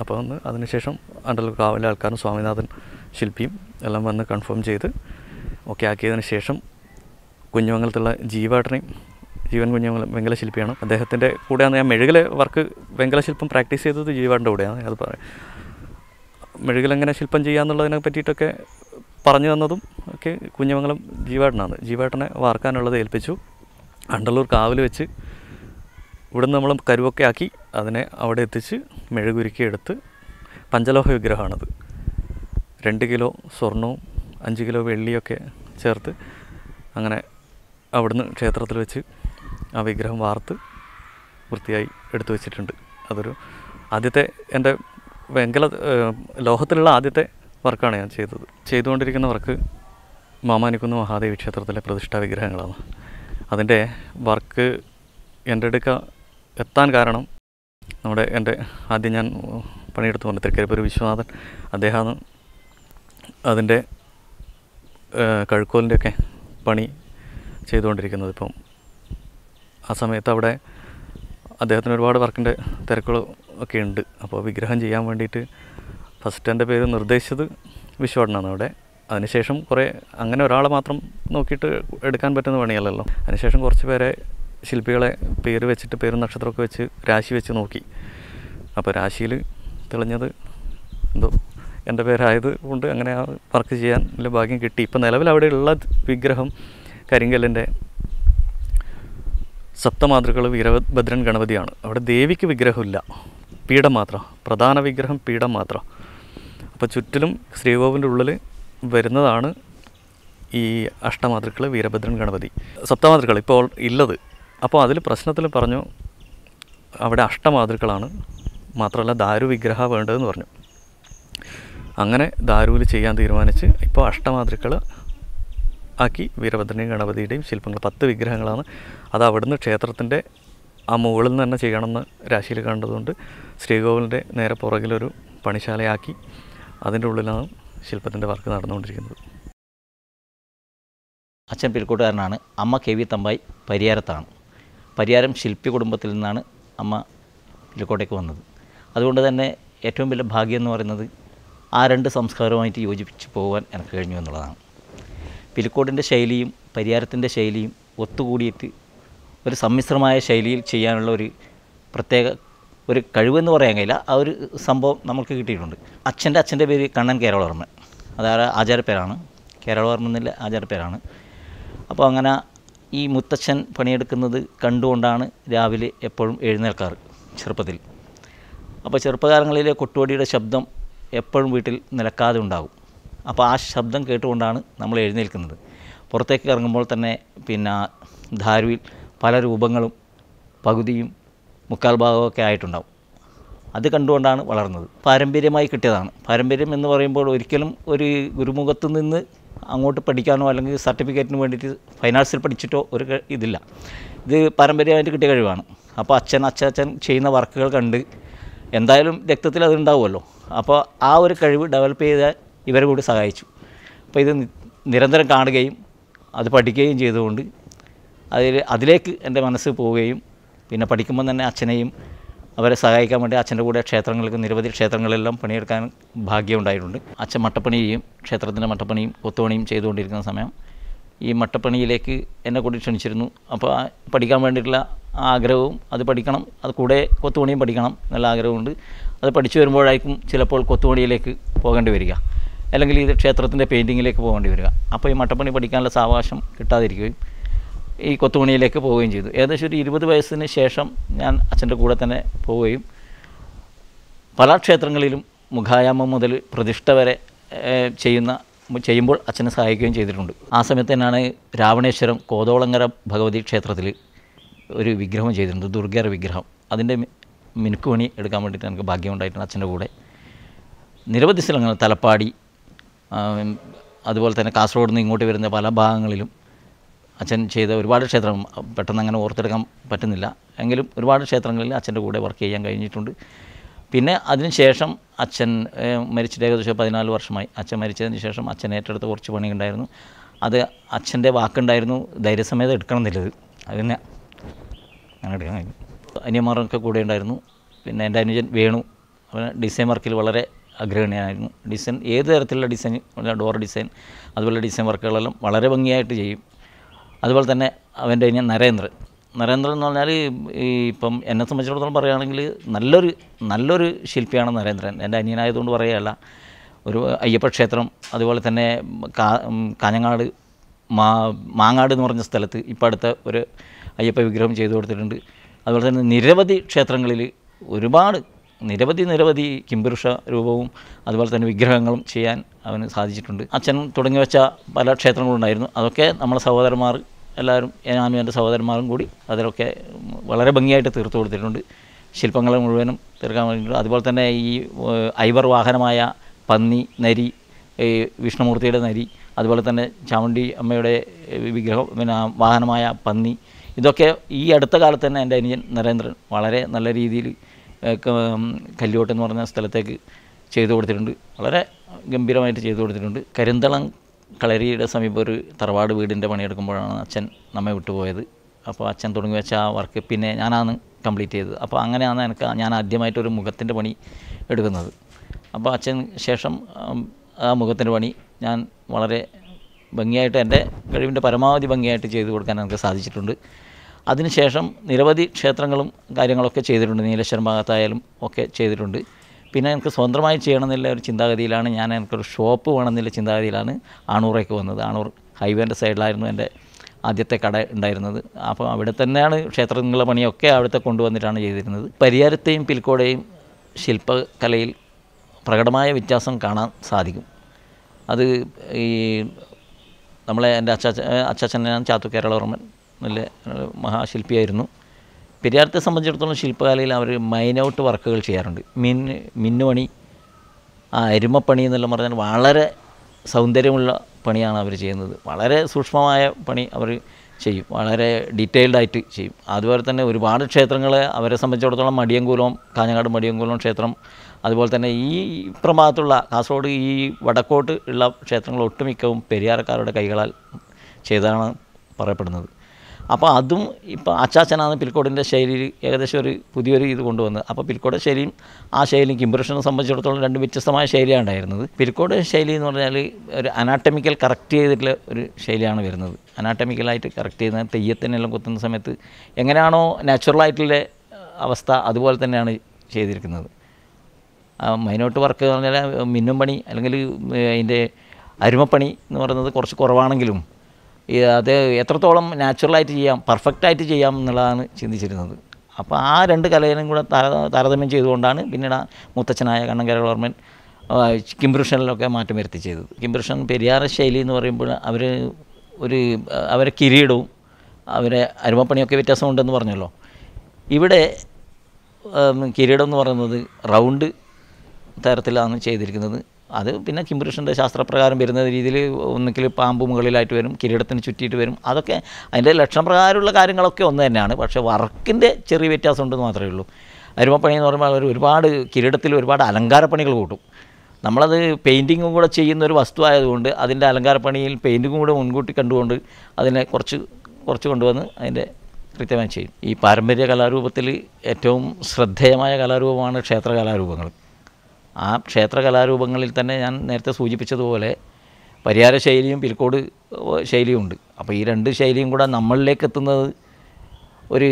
അപ്പോൾ ഒന്ന് അതിനുശേഷം അണ്ടല്ലൂർ കാവിലെ ആൾക്കാരും സ്വാമിനാഥൻ ശില്പിയും എല്ലാം വന്ന് കൺഫേം ചെയ്ത് ഓക്കെ ആക്കിയതിന് ശേഷം കുഞ്ഞുമംഗലത്തുള്ള ജീവാട്ടനെയും ജീവൻ കുഞ്ഞുമംഗലം വെങ്കല ശില്പിയാണ്. അദ്ദേഹത്തിന്റെ കൂടെയാണ് ഞാൻ മെഴുകിലെ വർക്ക് വെങ്കല ശില്പം പ്രാക്ടീസ് ചെയ്തത് ജീവാട്ടിന്റെ കൂടെയാണ്. അത് പറയാം മെഴുകിലെങ്ങനെ ശില്പം ചെയ്യാന്നുള്ളതിനെ പറ്റിയിട്ടൊക്കെ പറഞ്ഞു തന്നതും ഒക്കെ കുഞ്ഞമംഗലം ജീവേട്ടനാണ് ജീവേട്ടനെ വാർക്കാനുള്ളത് ഏൽപ്പിച്ചു. അണ്ടല്ലൂർ കാവിൽ വെച്ച് ഇവിടുന്ന് നമ്മൾ കരുവൊക്കെ ആക്കി അതിനെ അവിടെ എത്തിച്ച് മെഴുകുരുക്കി എടുത്ത് പഞ്ചലോഹ വിഗ്രഹമാണത്. രണ്ട് കിലോ സ്വർണവും അഞ്ച് കിലോ വെള്ളിയൊക്കെ ചേർത്ത് അങ്ങനെ അവിടുന്ന് ക്ഷേത്രത്തിൽ വെച്ച് ആ വിഗ്രഹം വാർത്ത് വൃത്തിയായി എടുത്തു വെച്ചിട്ടുണ്ട്. അതൊരു ആദ്യത്തെ എന്റെ വെങ്കല ലോഹത്തിലുള്ള ആദ്യത്തെ വർക്കാണ് ഞാൻ ചെയ്തത്. ചെയ്തുകൊണ്ടിരിക്കുന്ന വർക്ക് മാമാനിക്കുന്ന് മഹാദേവി ക്ഷേത്രത്തിലെ പ്രതിഷ്ഠാ വിഗ്രഹങ്ങളാണ്. അതിന്റെ വർക്ക് എന്റെ അടുക്ക എത്താൻ കാരണം നമ്മുടെ എന്റെ ആദ്യം ഞാൻ പണിയെടുത്തു വന്ന തൃക്കരിപ്പൂർ വിശ്വനാഥൻ. അദ്ദേഹമാണ് അതിന്റെ കഴുക്കോലിന്റെയൊക്കെ പണി ചെയ്തുകൊണ്ടിരിക്കുന്നത് ഇപ്പം. ആ സമയത്ത് അവിടെ അദ്ദേഹത്തിന് ഒരുപാട് വർക്കിന്റെ തിരക്കുകൾ ഒക്കെ ഉണ്ട്. അപ്പോൾ വിഗ്രഹം ചെയ്യാൻ വേണ്ടിയിട്ട് ഫസ്റ്റ് എന്റെ പേര് നിർദ്ദേശിച്ചത് വിശ്വാടനാണ് അവിടെ. അതിനുശേഷം കുറേ അങ്ങനെ ഒരാളെ മാത്രം നോക്കിയിട്ട് എടുക്കാൻ പറ്റുന്ന പണിയല്ലല്ലോ. അതിനുശേഷം കുറച്ച് പേരെ ശില്പികളെ പേര് വെച്ചിട്ട് പേരും നക്ഷത്രമൊക്കെ വെച്ച് രാശി വെച്ച് നോക്കി. അപ്പോൾ രാശിയിൽ തെളിഞ്ഞത് എന്തോ എന്റെ പേരായത് കൊണ്ട് അങ്ങനെ ആ വർക്ക് ചെയ്യാൻ വലിയ ഭാഗ്യം കിട്ടി. ഇപ്പം നിലവിൽ അവിടെയുള്ള വിഗ്രഹം കരിങ്കല്ലിന്റെ സപ്തമാതൃകൾ വീരഭദ്രൻ ഗണപതിയാണ്. അവിടെ ദേവിക്ക് വിഗ്രഹമില്ല. പീഠം മാത്രം പ്രധാന വിഗ്രഹം പീഠം മാത്രം അപ്പോൾ ചുറ്റിലും ശ്രീകോവിന്റെ ഉള്ളിൽ വരുന്നതാണ് ഈ അഷ്ടമാതൃക്കൾ വീരഭദ്രൻ ഗണപതി. സപ്തമാതൃക്കൾ ഇപ്പോൾ ഇല്ലത്. അപ്പോൾ അതിൽ പ്രശ്നത്തിൽ പറഞ്ഞു അവിടെ അഷ്ടമാതൃക്കളാണ് മാത്രമല്ല ദാരു വിഗ്രഹ വേണ്ടതെന്ന് പറഞ്ഞു. അങ്ങനെ ദാരുവിൽ ചെയ്യാൻ തീരുമാനിച്ച് ഇപ്പോൾ അഷ്ടമാതൃക്കൾ ആക്കി വീരഭദ്രനെയും ഗണപതിയുടെയും ശില്പങ്ങൾ പത്ത് വിഗ്രഹങ്ങളാണ് അത് അവിടുന്ന് ക്ഷേത്രത്തിന്റെ ആ മുകളിൽ നിന്ന് തന്നെ ചെയ്യണമെന്ന് രാശിയിൽ കണ്ടതുകൊണ്ട് ശ്രീകോവിലിന്റെ നേരെ പുറകിലൊരു പണിശാലയാക്കി അതിന്റെ ഉള്ളിലാണ് ശില്പത്തിന്റെ വർക്ക് നടന്നുകൊണ്ടിരിക്കുന്നത്. അച്ഛൻ പിൽക്കൂട്ടുകാരനാണ്. അമ്മ കെ വി തമ്പായി പരിയാരത്താണ്. പരിയാരം ശില്പി കുടുംബത്തിൽ നിന്നാണ് അമ്മ പിൽക്കോട്ടേക്ക് വന്നത്. അതുകൊണ്ട് തന്നെ ഏറ്റവും വലിയ ഭാഗ്യം എന്ന് പറയുന്നത് ആ രണ്ട് സംസ്കാരവുമായിട്ട് യോജിപ്പിച്ച് പോകാൻ എനിക്ക് കഴിഞ്ഞു എന്നുള്ളതാണ്. പിലിക്കോടിന്റെ ശൈലിയും പരിയാരത്തിന്റെ ശൈലിയും ഒത്തുകൂടിയിട്ട് ഒരു സമ്മിശ്രമായ ശൈലിയിൽ ചെയ്യാനുള്ള ഒരു പ്രത്യേക ഒരു കഴിവെന്ന് പറയാൻ കഴിയില്ല. ആ ഒരു സംഭവം നമുക്ക് കിട്ടിയിട്ടുണ്ട്. അച്ഛന്റെ അച്ഛന്റെ പേര് കണ്ണൻ കേരളവർമ്മൻ. അതായത് ആചാരപ്പേരാണ്. കേരളവർമ്മൻ എന്നുള്ള ആചാരപ്പേരാണ്. അപ്പോൾ അങ്ങനെ ഈ മുത്തച്ഛൻ പണിയെടുക്കുന്നത് കണ്ടുകൊണ്ടാണ് രാവിലെ എപ്പോഴും എഴുന്നേൽക്കാറ് ചെറുപ്പത്തിൽ. അപ്പോൾ ചെറുപ്പകാലങ്ങളിലെ കൊട്ടുവടിയുടെ ശബ്ദം എപ്പോഴും വീട്ടിൽ നിലക്കാതെ ഉണ്ടാകും. അപ്പോൾ ആ ശബ്ദം കേട്ടുകൊണ്ടാണ് നമ്മൾ എഴുന്നേൽക്കുന്നത്. പുറത്തേക്ക് ഇറങ്ങുമ്പോൾ തന്നെ പിന്നെ ധാരുവിൽ പല രൂപങ്ങളും പകുതിയും മുക്കാൽ ഭാഗമൊക്കെ ആയിട്ടുണ്ടാവും. അത് കണ്ടുകൊണ്ടാണ് വളർന്നത്. പാരമ്പര്യമായി കിട്ടിയതാണ്. പാരമ്പര്യം എന്ന് പറയുമ്പോൾ ഒരിക്കലും ഒരു ഗുരുമുഖത്ത് നിന്ന് അങ്ങോട്ട് പഠിക്കാനോ അല്ലെങ്കിൽ സർട്ടിഫിക്കറ്റിന് വേണ്ടിയിട്ട് ഫൈനാൻസിൽ പഠിച്ചിട്ടോ ഒരു ഇതില്ല. ഇത് പാരമ്പര്യമായിട്ട് കിട്ടിയ കഴിവാണ്. അപ്പോൾ അച്ഛൻ അച്ഛൻ ചെയ്യുന്ന വർക്കുകൾ കണ്ട് എന്തായാലും രക്തത്തിൽ അതുണ്ടാവുമല്ലോ അപ്പോൾ ആ ഒരു കഴിവ് ഡെവലപ്പ് ചെയ്താൽ ഇവരെ കൂടി സഹായിച്ചു. അപ്പോൾ ഇത് നിരന്തരം കാണുകയും അത് പഠിക്കുകയും ചെയ്തുകൊണ്ട് അതിൽ അതിലേക്ക് എന്റെ മനസ്സ് പോവുകയും പിന്നെ പഠിക്കുമ്പോൾ തന്നെ അച്ഛനെയും അവരെ സഹായിക്കാൻ വേണ്ടി അച്ഛന്റെ കൂടെ ക്ഷേത്രങ്ങൾക്ക് നിരവധി ക്ഷേത്രങ്ങളെല്ലാം പണിയെടുക്കാൻ ഭാഗ്യം ഉണ്ടായിട്ടുണ്ട്. അച്ഛൻ മട്ടപ്പണി ചെയ്യും. ക്ഷേത്രത്തിന്റെ മട്ടപ്പണിയും കൊത്തുപണിയും ചെയ്തുകൊണ്ടിരിക്കുന്ന സമയം ഈ മട്ടപ്പണിയിലേക്ക് എന്നെ കൂടി ക്ഷണിച്ചിരുന്നു. അപ്പോൾ പഠിക്കാൻ വേണ്ടിയിട്ടുള്ള ആഗ്രഹവും അത് പഠിക്കണം അത് കൂടെ കൊത്തുപണിയും പഠിക്കണം എന്നുള്ള ആഗ്രഹമുണ്ട്. അത് പഠിച്ചു വരുമ്പോഴായിരിക്കും ചിലപ്പോൾ കൊത്തുപണിയിലേക്ക് പോകേണ്ടി വരിക. അല്ലെങ്കിൽ ഇത് ക്ഷേത്രത്തിന്റെ പെയിന്റിങ്ങിലേക്ക് പോകേണ്ടി വരിക. അപ്പോൾ ഈ മട്ടപ്പണി പഠിക്കാനുള്ള സാവകാശം കിട്ടാതിരിക്കുകയും ഈ കൊത്തുപണിയിലേക്ക് പോവുകയും ചെയ്തു. ഏകദേശം ഒരു ഇരുപത് വയസ്സിന് ശേഷം ഞാൻ അച്ഛന്റെ കൂടെ തന്നെ പോവുകയും പല ക്ഷേത്രങ്ങളിലും മുഖായാമം മുതൽ പ്രതിഷ്ഠ വരെ ചെയ്യുന്ന ചെയ്യുമ്പോൾ അച്ഛനെ സഹായിക്കുകയും ചെയ്തിട്ടുണ്ട്. ആ സമയത്ത് തന്നെയാണ് രാവണേശ്വരം കോതോളങ്ങര ഭഗവതി ക്ഷേത്രത്തിൽ ഒരു വിഗ്രഹം ചെയ്തിട്ടുണ്ട് ദുർഗേറ വിഗ്രഹം. അതിന്റെ മിനുക്കുപണി എടുക്കാൻ വേണ്ടിയിട്ട് എനിക്ക് ഭാഗ്യമുണ്ടായിട്ടുണ്ട് അച്ഛന്റെ കൂടെ. നിരവധി സ്ഥലങ്ങൾ തലപ്പാടി അതുപോലെ തന്നെ കാസർഗോഡ് നിന്ന് ഇങ്ങോട്ട് വരുന്ന പല ഭാഗങ്ങളിലും അച്ഛൻ ചെയ്ത ഒരുപാട് ക്ഷേത്രം പെട്ടെന്ന് അങ്ങനെ ഓർത്തെടുക്കാൻ പറ്റുന്നില്ല. എങ്കിലും ഒരുപാട് ക്ഷേത്രങ്ങളിൽ അച്ഛന്റെ കൂടെ വർക്ക് ചെയ്യാൻ കഴിഞ്ഞിട്ടുണ്ട്. പിന്നെ അതിനുശേഷം അച്ഛൻ മരിച്ചിട്ട് ഏകദേശം പതിനാല് വർഷമായി. അച്ഛൻ മരിച്ചതിന് ശേഷം അച്ഛൻ ഏറ്റെടുത്ത കുറച്ച് പണിയുണ്ടായിരുന്നു. അത് അച്ഛന്റെ വാക്കുണ്ടായിരുന്നു ധൈര്യസമേതം എടുക്കണം എന്നുള്ളത്. അത് തന്നെ. അങ്ങനെ എടുക്കാൻ കഴിഞ്ഞു. അനിയന്മാരൊക്കെ കൂടെ ഉണ്ടായിരുന്നു. പിന്നെ എന്റെ അനുജൻ വേണു. അവൻ ഡിസൈൻ വർക്കിൽ വളരെ അഗ്രഹണിയായിരുന്നു ഡിസൈൻ ഏത് തരത്തിലുള്ള ഡിസൈൻ ഡോർ ഡിസൈൻ അതുപോലെ ഡിസൈൻ വർക്കുകളെല്ലാം വളരെ ഭംഗിയായിട്ട് ചെയ്യും. അതുപോലെ തന്നെ അവന്റെ അനിയൻ നരേന്ദ്രൻ. നരേന്ദ്രൻ എന്ന് പറഞ്ഞാൽ ഈ ഇപ്പം എന്നെ സംബന്ധിച്ചിടത്തോളം പറയുകയാണെങ്കിൽ നല്ലൊരു നല്ലൊരു ശില്പിയാണ് നരേന്ദ്രൻ. എന്റെ അനിയനായതുകൊണ്ട് പറയുകയല്ല. ഒരു അയ്യപ്പ ക്ഷേത്രം അതുപോലെ തന്നെ കാഞ്ഞങ്ങാട് മാ മാങ്ങാട് എന്ന് പറഞ്ഞ സ്ഥലത്ത് ഇപ്പോൾ അടുത്ത ഒരു അയ്യപ്പ വിഗ്രഹം ചെയ്തു കൊടുത്തിട്ടുണ്ട്. അതുപോലെ തന്നെ നിരവധി ക്ഷേത്രങ്ങളിൽ ഒരുപാട് നിരവധി നിരവധി കിംപുരുഷ രൂപവും അതുപോലെ തന്നെ വിഗ്രഹങ്ങളും ചെയ്യാൻ അവന് സാധിച്ചിട്ടുണ്ട്. അച്ഛൻ തുടങ്ങി വെച്ച പല ക്ഷേത്രങ്ങളുണ്ടായിരുന്നു. അതൊക്കെ നമ്മളെ സഹോദരന്മാർ എല്ലാവരും ഞാനും എന്റെ സഹോദരന്മാരും കൂടി അതിലൊക്കെ വളരെ ഭംഗിയായിട്ട് തീർത്തു കൊടുത്തിട്ടുണ്ട്. ശില്പങ്ങൾ മുഴുവനും തീർക്കാൻ വേണ്ടിയിട്ടുണ്ട് അതുപോലെ തന്നെ ഈ ഐവർ വാഹനമായ പന്നി നരി ഈ വിഷ്ണുമൂർത്തിയുടെ നരി അതുപോലെ തന്നെ ചാമുണ്ടി അമ്മയുടെ വിഗ്രഹം പിന്നെ വാഹനമായ പന്നി ഇതൊക്കെ ഈ അടുത്ത കാലത്ത് തന്നെ എന്റെ അനിയൻ നരേന്ദ്രൻ വളരെ നല്ല രീതിയിൽ ഏഹ്, ക- ഉം, കല്ലുവോട്ട് എന്ന് പറഞ്ഞ സ്ഥലത്തേക്ക് ചെയ്തു കൊടുത്തിട്ടുണ്ട്. വളരെ ഗംഭീരമായിട്ട് ചെയ്തു കൊടുത്തിട്ടുണ്ട്. കരിന്തളം കളരിയുടെ സമീപം ഒരു തറവാട് വീടിന്റെ പണിയെടുക്കുമ്പോഴാണ് അച്ഛൻ നമ്മെ വിട്ടുപോയത്. അപ്പോൾ അച്ഛൻ തുടങ്ങി വെച്ച ആ വർക്ക് പിന്നെ ഞാനാണ് കംപ്ലീറ്റ് ചെയ്തത്. അപ്പോൾ അങ്ങനെയാണ് എനിക്ക് ഞാൻ ആദ്യമായിട്ടൊരു മുഖത്തിന്റെ പണി എടുക്കുന്നത്. അപ്പോൾ അച്ഛൻ ശേഷം ആ മുഖത്തിന്റെ പണി ഞാൻ വളരെ ഭംഗിയായിട്ട് എന്റെ കഴിവിന്റെ പരമാവധി ഭംഗിയായിട്ട് ചെയ്തു കൊടുക്കാൻ എനിക്ക് സാധിച്ചിട്ടുണ്ട്. അതിനുശേഷം നിരവധി ക്ഷേത്രങ്ങളും കാര്യങ്ങളൊക്കെ ചെയ്തിട്ടുണ്ട്. നീലേശ്വരം ഭാഗത്തായാലും ഒക്കെ ചെയ്തിട്ടുണ്ട്. പിന്നെ എനിക്ക് സ്വന്തമായി ചെയ്യണമെന്നുള്ള ഒരു ചിന്താഗതിയിലാണ് ഞാൻ എനിക്കൊരു ഷോപ്പ് വേണമെന്നുള്ള ചിന്താഗതിയിലാണ് ആണൂറേക്ക് വന്നത്. ആണൂർ ഹൈവേന്റെ സൈഡിലായിരുന്നു എന്റെ ആദ്യത്തെ കട ഉണ്ടായിരുന്നത്. അപ്പോൾ അവിടെ തന്നെയാണ് ക്ഷേത്രങ്ങളുടെ പണിയൊക്കെ അവിടുത്തെ കൊണ്ടുവന്നിട്ടാണ് ചെയ്തിരുന്നത്. പരിയാരത്തെയും പിൽക്കോടെയും ശില്പകലയിൽ പ്രകടമായ വ്യത്യാസം കാണാൻ സാധിക്കും. അത് ഈ നമ്മളെ എന്റെ അച്ചാച്ച അച്ചാച്ചനാണ് ചാത്തു കേരളവർമ്മൻ നല്ല മഹാശില്പിയായിരുന്നു. പെരിയാരത്തെ സംബന്ധിച്ചിടത്തോളം ശില്പകലയിൽ അവർ മൈനൗട്ട് വർക്കുകൾ ചെയ്യാറുണ്ട്. മിൻ മിന്നുപണി ആ എരുമപ്പണി എന്നെല്ലാം പറഞ്ഞാൽ വളരെ സൗന്ദര്യമുള്ള പണിയാണ് അവർ ചെയ്യുന്നത്. വളരെ സൂക്ഷ്മമായ പണി അവർ ചെയ്യും. വളരെ ഡീറ്റെയിൽഡായിട്ട് ചെയ്യും. അതുപോലെ തന്നെ ഒരുപാട് ക്ഷേത്രങ്ങൾ അവരെ സംബന്ധിച്ചിടത്തോളം മടിയങ്കൂലം കാഞ്ഞങ്ങാട് മടിയങ്കൂലം ക്ഷേത്രം അതുപോലെ തന്നെ ഈ പ്രഭാഗത്തുള്ള കാസർഗോഡ് ഈ വടക്കോട്ട് ഉള്ള ക്ഷേത്രങ്ങൾ ഒട്ടുമിക്കവും പെരിയാറക്കാരുടെ കൈകളാൽ ചെയ്തതാണ് പറയപ്പെടുന്നത്. അപ്പോൾ അതും ഇപ്പോൾ അച്ചാച്ചനാണ് പിൽക്കോടിന്റെ ശൈലി ഏകദേശം ഒരു പുതിയൊരു ഇത് കൊണ്ടുവന്നത്. അപ്പോൾ പിൽക്കോട് ശൈലിയും ആ ശൈലിയും കിംബ്രഷനെ സംബന്ധിച്ചിടത്തോളം രണ്ട് വ്യത്യസ്തമായ ശൈലിയാണ് ഉണ്ടായിരുന്നത്. പിൽക്കോട് ശൈലി എന്ന് പറഞ്ഞാൽ ഒരു അനാട്ടമിക്കൽ കറക്റ്റ് ചെയ്തിട്ടുള്ള ഒരു ശൈലിയാണ് വരുന്നത്. അനാട്ടമിക്കലായിട്ട് കറക്റ്റ് ചെയ്യുന്ന തെയ്യത്തിനെല്ലാം കുത്തുന്ന സമയത്ത് എങ്ങനെയാണോ നാച്ചുറലായിട്ടുള്ള അവസ്ഥ അതുപോലെ തന്നെയാണ് ചെയ്തിരിക്കുന്നത്. മൈനോട്ട് വർക്ക് എന്ന് പറഞ്ഞാൽ മിന്നും പണി അല്ലെങ്കിൽ അതിന്റെ അരുമപ്പണി എന്ന് പറയുന്നത് കുറച്ച് കുറവാണെങ്കിലും അത് എത്രത്തോളം നാച്ചുറലായിട്ട് ചെയ്യാം പെർഫെക്റ്റായിട്ട് ചെയ്യാം എന്നുള്ളതാണ് ചിന്തിച്ചിരുന്നത്. അപ്പോൾ ആ രണ്ട് കലയിലും കൂടെ താര താരതമ്യം ചെയ്തുകൊണ്ടാണ് പിന്നീട് ആ മുത്തച്ഛനായ കണ്ണങ്കരവർമ്മൻ കിംപുരുഷനിലൊക്കെ മാറ്റം വരുത്തി ചെയ്തത്. കിംപുരുഷൻ പെരിയാറ ശൈലി എന്ന് പറയുമ്പോൾ അവർ ഒരു അവരെ കിരീടവും അവരെ അരുമപ്പണിയൊക്കെ വ്യത്യാസമുണ്ടെന്ന് പറഞ്ഞല്ലോ. ഇവിടെ കിരീടം എന്ന് പറയുന്നത് റൗണ്ട് തരത്തിലാണ് ചെയ്തിരിക്കുന്നത്. അത് പിന്നെ കിംപുരുഷന്റെ ശാസ്ത്രപ്രകാരം വരുന്ന രീതിയിൽ ഒന്നുകിൽ പാമ്പ് മുകളിലായിട്ട് വരും കിരീടത്തിന് ചുറ്റിയിട്ട് വരും. അതൊക്കെ അതിന്റെ ലക്ഷണപ്രകാരമുള്ള കാര്യങ്ങളൊക്കെ ഒന്ന് തന്നെയാണ്. പക്ഷേ വർക്കിന്റെ ചെറിയ വ്യത്യാസം ഉണ്ടെന്ന് മാത്രമേ ഉള്ളൂ. അരുമപ്പണി എന്ന് പറയുമ്പോൾ അവർ ഒരുപാട് കിരീടത്തിൽ ഒരുപാട് അലങ്കാരപ്പണികൾ കൂട്ടും. നമ്മളത് പെയിന്റിങ്ങും കൂടെ ചെയ്യുന്ന ഒരു വസ്തു ആയതുകൊണ്ട് അതിന്റെ അലങ്കാരപ്പണിയിൽ പെയിന്റിങ്ങും കൂടെ മുൻകൂട്ടി കണ്ടുകൊണ്ട് അതിനെ കുറച്ച് കുറച്ച് കൊണ്ടുവന്ന് അതിന്റെ കൃത്യമായി ചെയ്യും. ഈ പാരമ്പര്യ കലാരൂപത്തിൽ ഏറ്റവും ശ്രദ്ധേയമായ കലാരൂപമാണ് ക്ഷേത്ര കലാരൂപങ്ങൾ. ആ ക്ഷേത്ര കലാരൂപങ്ങളിൽ തന്നെ ഞാൻ നേരത്തെ സൂചിപ്പിച്ചതുപോലെ പരിയാര ശൈലിയും പിൽക്കോട് ശൈലിയും ഉണ്ട് അപ്പോൾ ഈ രണ്ട് ശൈലിയും കൂടെ നമ്മളിലേക്ക് എത്തുന്നത് ഒരു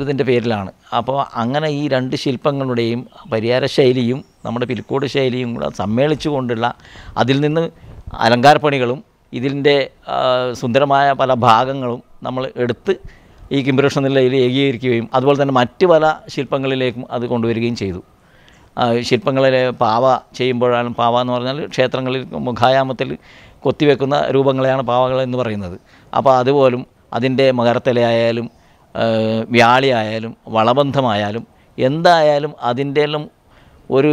ഇതിന്റെ പേരിലാണ്. അപ്പോൾ അങ്ങനെ ഈ രണ്ട് ശില്പങ്ങളുടെയും പരിയാര ശൈലിയും നമ്മുടെ പിൽക്കോട് ശൈലിയും കൂടെ സമ്മേളിച്ചു കൊണ്ടുള്ള അതിൽ നിന്ന് അലങ്കാരപ്പണികളും ഇതിന്റെ സുന്ദരമായ പല ഭാഗങ്ങളും നമ്മൾ എടുത്ത് ഈ കിംപുരുഷ നിലയിൽ ഏകീകരിക്കുകയും അതുപോലെ തന്നെ മറ്റ് പല ശില്പങ്ങളിലേക്കും അത് കൊണ്ടുവരികയും ചെയ്തു. ആ, ശില്പങ്ങളിലെ പാവ ചെയ്യുമ്പോഴാണ് പാവ എന്ന് പറഞ്ഞാൽ ക്ഷേത്രങ്ങളിൽ മുഖായാമത്തിൽ കൊത്തിവെക്കുന്ന രൂപങ്ങളെയാണ് പാവകൾ എന്ന് പറയുന്നത്. അപ്പോൾ അതുപോലും അതിന്റെ മകരത്തലയായാലും വ്യാളിയായാലും വളബന്ധമായാലും എന്തായാലും അതിന്റെ ഒരു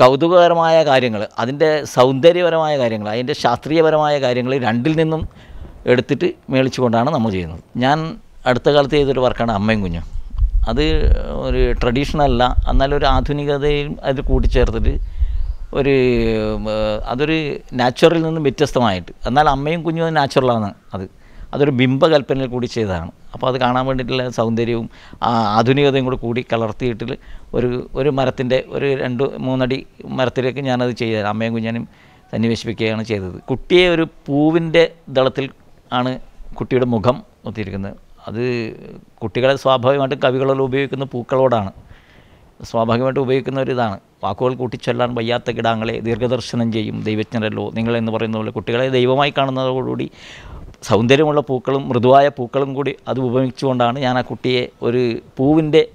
കൗതുകകരമായ കാര്യങ്ങൾ അതിന്റെ സൗന്ദര്യപരമായ കാര്യങ്ങൾ അതിന്റെ ശാസ്ത്രീയപരമായ കാര്യങ്ങൾ രണ്ടിൽ നിന്നും എടുത്തിട്ട് മേളിച്ചുകൊണ്ടാണ് നമ്മൾ ചെയ്യുന്നത്. ഞാൻ അടുത്ത കാലത്ത് ചെയ്തൊരു വർക്കാണ് അമ്മയും കുഞ്ഞും. അത് ഒരു ട്രഡീഷണൽ അല്ല. എന്നാലും ഒരു ആധുനികതയും അതിൽ കൂട്ടിച്ചേർത്തിട്ട് ഒരു അതൊരു നാച്ചുറലിൽ നിന്നും വ്യത്യസ്തമായിട്ട്. എന്നാൽ അമ്മയും കുഞ്ഞും നാച്ചുറലാണ് അത്. അതൊരു ബിംബകൽപ്പനയിൽ കൂടി ചെയ്തതാണ്. അപ്പോൾ അത് കാണാൻ വേണ്ടിയിട്ടുള്ള സൗന്ദര്യവും ആധുനികതയും കൂടി കൂടി കലർത്തിയിട്ട് ഒരു ഒരു മരത്തിന്റെ ഒരു രണ്ട് മൂന്നടി മരത്തിലേക്ക് ഞാനത് ചെയ്തത്. അമ്മയും കുഞ്ഞാനും സന്നിവേശിപ്പിക്കുകയാണ് ചെയ്തത്. കുട്ടിയെ ഒരു പൂവിന്റെ ദളത്തിൽ ആണ് കുട്ടിയുടെ മുഖം ഒത്തിരിക്കുന്നത്. അത് കുട്ടികളെ സ്വാഭാവികമായിട്ടും കവികളോട് ഉപയോഗിക്കുന്ന പൂക്കളോടാണ്. സ്വാഭാവികമായിട്ട് ഉപയോഗിക്കുന്ന ഒരു ഇതാണ്. വാക്കുകൾ കൂട്ടിച്ചൊല്ലാൻ വയ്യാത്ത കിടാങ്ങളെ ദീർഘദർശനം ചെയ്യും ദൈവജ്ഞരല്ലോ. നിങ്ങളെന്ന് പറയുന്ന പോലെ കുട്ടികളെ ദൈവമായി കാണുന്നതോടുകൂടി സൗന്ദര്യമുള്ള പൂക്കളും മൃദുവായ പൂക്കളും കൂടി അത് ഉപയോഗിച്ചുകൊണ്ടാണ് ഞാൻ ആ കുട്ടിയെ ഒരു പൂവിന്റെ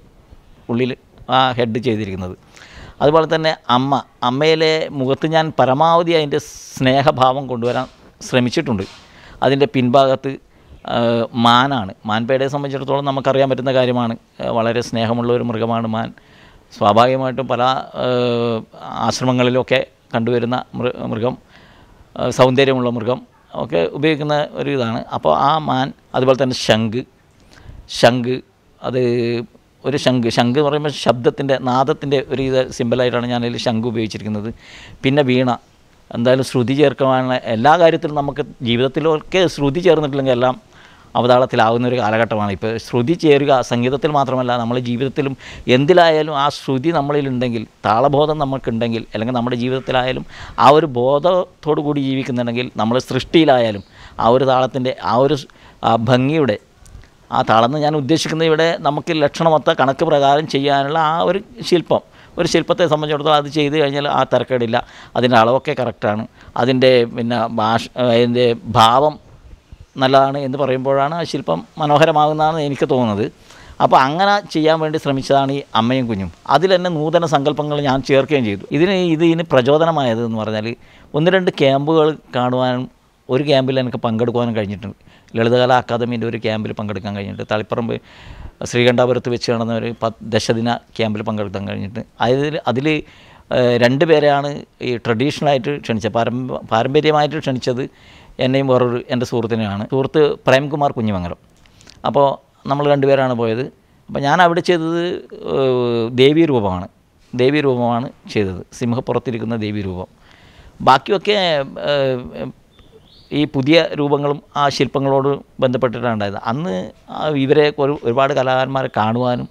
ഉള്ളിൽ ആ ഹെഡ് ചെയ്തിരിക്കുന്നത്. അതുപോലെ തന്നെ അമ്മ അമ്മയിലെ മുഖത്ത് ഞാൻ പരമാവധി അതിന്റെ സ്നേഹഭാവം കൊണ്ടുവരാൻ ശ്രമിച്ചിട്ടുണ്ട്. അതിന്റെ പിൻഭാഗത്ത് മാനാണ്. മാൻപേടയെ സംബന്ധിച്ചിടത്തോളം നമുക്കറിയാൻ പറ്റുന്ന കാര്യമാണ്. വളരെ സ്നേഹമുള്ള ഒരു മൃഗമാണ് മാൻ. സ്വാഭാവികമായിട്ടും പല ആശ്രമങ്ങളിലൊക്കെ കണ്ടുവരുന്ന മൃഗം സൗന്ദര്യമുള്ള മൃഗം ഒക്കെ ഉപയോഗിക്കുന്ന ഒരു ഇതാണ്. അപ്പോൾ ആ മാൻ അതുപോലെ തന്നെ ശംഖ്. ശംഖ് അത് ഒരു ശംഖ്. ശംഖ് എന്ന് പറയുമ്പോൾ ശബ്ദത്തിന്റെ നാദത്തിന്റെ ഒരു ഇത് സിമ്പിളായിട്ടാണ് ഞാനതിൽ ശംഖ് ഉപയോഗിച്ചിരിക്കുന്നത്. പിന്നെ വീണ. എന്തായാലും ശ്രുതി ചേർക്കുവാനുള്ള എല്ലാ കാര്യത്തിലും നമുക്ക് ജീവിതത്തിലൊക്കെ ശ്രുതി ചേർന്നിട്ടില്ലെങ്കിൽ എല്ലാം അവതാളത്തിലാവുന്ന ഒരു കാലഘട്ടമാണ്. ഇപ്പോൾ ശ്രുതി ചേരുക സംഗീതത്തിൽ മാത്രമല്ല നമ്മുടെ ജീവിതത്തിലും എന്തിലായാലും ആ ശ്രുതി നമ്മളിലുണ്ടെങ്കിൽ താളബോധം നമുക്കുണ്ടെങ്കിൽ അല്ലെങ്കിൽ നമ്മുടെ ജീവിതത്തിലായാലും ആ ഒരു ബോധത്തോടു കൂടി ജീവിക്കുന്നുണ്ടെങ്കിൽ നമ്മൾ സൃഷ്ടിയിലായാലും ആ ഒരു താളത്തിന്റെ ആ ഒരു ഭംഗിയുടെ ആ താളെന്ന് ഞാൻ ഉദ്ദേശിക്കുന്നത് ഇവിടെ നമുക്ക് ലക്ഷണമൊത്ത കണക്ക് പ്രകാരം ചെയ്യാനുള്ള ആ ഒരു ശില്പം. ഒരു ശില്പത്തെ സംബന്ധിച്ചിടത്തോളം അത് ചെയ്ത് കഴിഞ്ഞാൽ ആ തിരക്കേടില്ല. അതിന്റെ അളവൊക്കെ കറക്റ്റാണ്. അതിന്റെ പിന്നെ ഭാഷ അതിന്റെ ഭാവം നല്ലതാണ് എന്ന് പറയുമ്പോഴാണ് ആ ശില്പം മനോഹരമാകുന്നതാണ് എനിക്ക് തോന്നുന്നത്. അപ്പോൾ അങ്ങനെ ചെയ്യാൻ വേണ്ടി ശ്രമിച്ചതാണ് ഈ അമ്മയും കുഞ്ഞും. അതിൽ തന്നെ നൂതന സങ്കല്പങ്ങൾ ഞാൻ ചേർക്കുകയും ചെയ്തു. ഇതിന് ഇത് ഇതിന് പ്രചോദനമായത് എന്ന് പറഞ്ഞാൽ ഒന്ന് രണ്ട് ക്യാമ്പുകൾ കാണുവാനും ഒരു ക്യാമ്പിൽ എനിക്ക് പങ്കെടുക്കുവാനും കഴിഞ്ഞിട്ടുണ്ട്. ലളിതകല അക്കാദമീന്റെ ഒരു ക്യാമ്പിൽ പങ്കെടുക്കാൻ കഴിഞ്ഞിട്ട് തളിപ്പറമ്പ് ശ്രീകണ്ഠാപുരത്ത് വെച്ച് നടന്ന ഒരു പത്ത് ദശദിന ക്യാമ്പിൽ പങ്കെടുക്കാൻ കഴിഞ്ഞിട്ട് അതിൽ അതിൽ രണ്ട് പേരെയാണ് ഈ ട്രഡീഷണലായിട്ട് ക്ഷണിച്ചത്. പാരമ്പ പാരമ്പര്യമായിട്ട് ക്ഷണിച്ചത് എന്നെയും വേറൊരു എന്റെ സുഹൃത്തിനെയാണ്. സുഹൃത്ത് പ്രേംകുമാർ കുഞ്ഞിമംഗലം. അപ്പോൾ നമ്മൾ രണ്ടുപേരാണ് പോയത്. അപ്പോൾ ഞാൻ അവിടെ ചെയ്തത് ദേവീ രൂപമാണ്. ദേവീ രൂപമാണ് ചെയ്തത്. സിംഹപ്പുറത്തിരിക്കുന്ന ദേവീ രൂപം. ബാക്കിയൊക്കെ ഈ പുതിയ രൂപങ്ങളും ആ ശില്പങ്ങളോട് ബന്ധപ്പെട്ടിട്ടാണ് ഉണ്ടായത്. അന്ന് ഇവരെ ഒരു ഒരുപാട് കലാകാരന്മാരെ കാണുവാനും